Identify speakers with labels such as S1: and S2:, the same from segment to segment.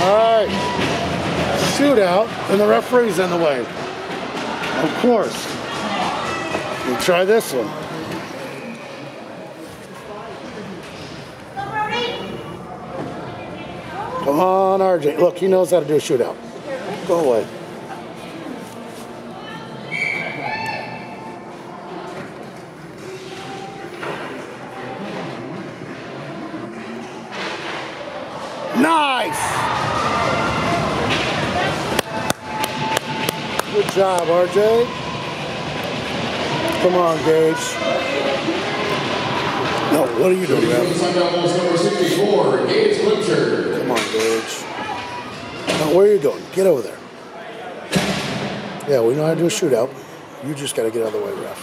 S1: All right. Shootout, and the referee's in the way. Of course. We'll try this one. Come on, RJ. Look, he knows how to do a shootout. Go away. Nice! Job, RJ. Come on, Gage. No, what are you doing, man?
S2: Sun Devils number 64, Gage Klipscher.
S1: Come on, Gage. Now, where are you going? Get over there. Yeah, we know how to do a shootout. You just got to get out of the way, ref.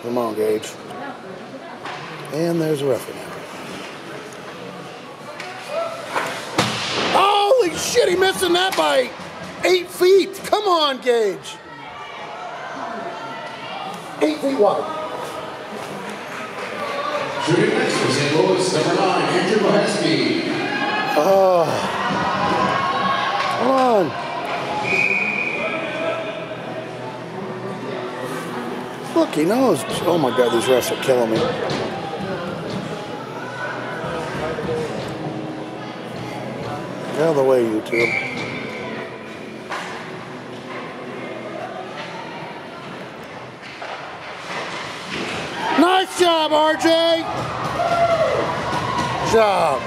S1: Come on, Gage. And there's a referee. Shit, he missing that by eight feet. Come on, Gage. Eight feet wide.
S2: Shooting next for St. Louis, number 9, Andrew Maheski.
S1: Oh. Ah. Come on. Look, he knows. Oh my God, these refs are killing me. Out of the way, you two. Nice job, RJ. Job.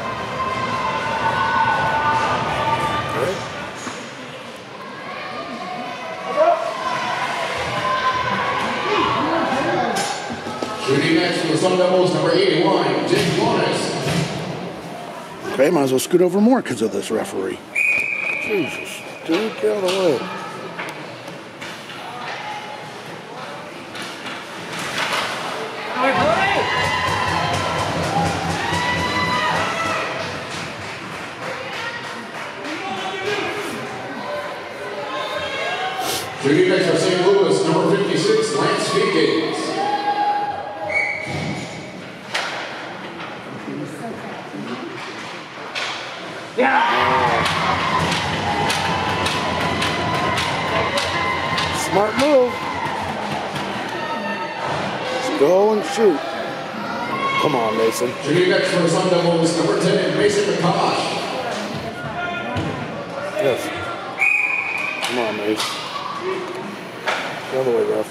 S2: Shooting next for the Sun Devils, number 81, Jim Jonas.
S1: Okay, might as well scoot over more because of this referee. Jesus, dude, get out of the way.
S2: Shooting next for St. Louis, number 56, Lance Speakins.
S1: Smart move. Let's go and shoot. Come on, Mason.
S2: Shooting next for the Sun Devils, number 10, Mason McCosh.
S1: Yes. Come on, Mace. The other way, ref.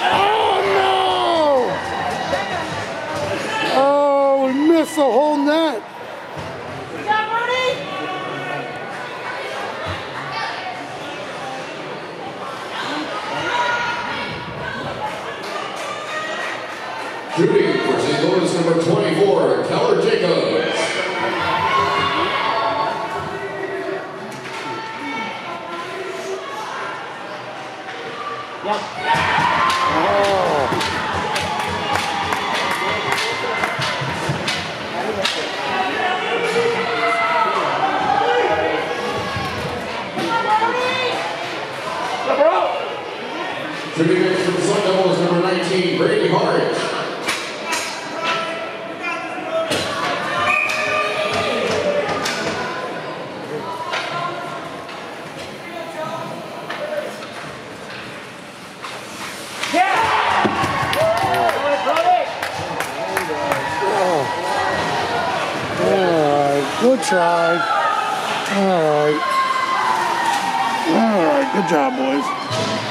S1: Oh, no! Oh, we missed the whole net.
S2: Shooting for St. Louis, number 24, Keller Jacobs.
S1: Oh.
S2: Next for the Sun Devils, number 19, Brady Hart.
S1: Good try. All right, good job, boys.